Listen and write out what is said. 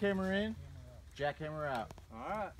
Jackhammer in, jackhammer out. All right.